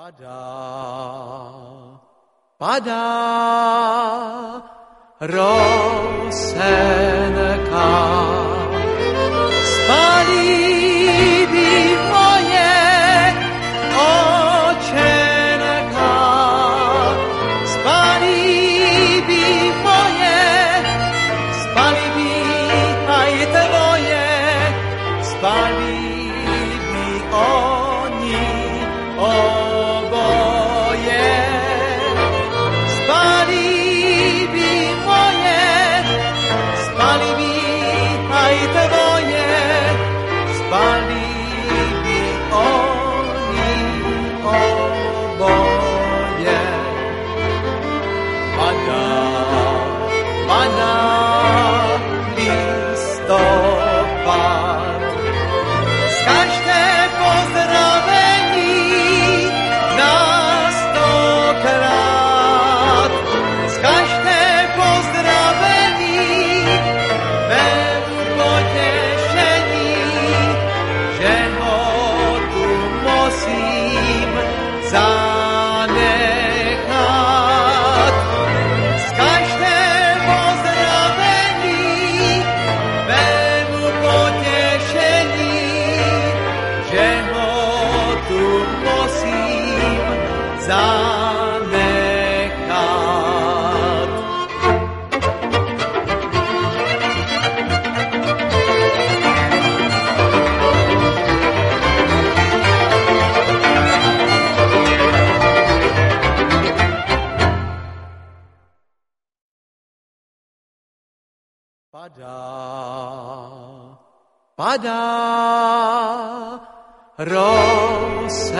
Padá, padá, rosenka, spalí moje očenka, spalí moje, spalí zanechat. Z každé pozdravení potěšení, že ho tu nosím zanechat. Padá, padá, rosenka,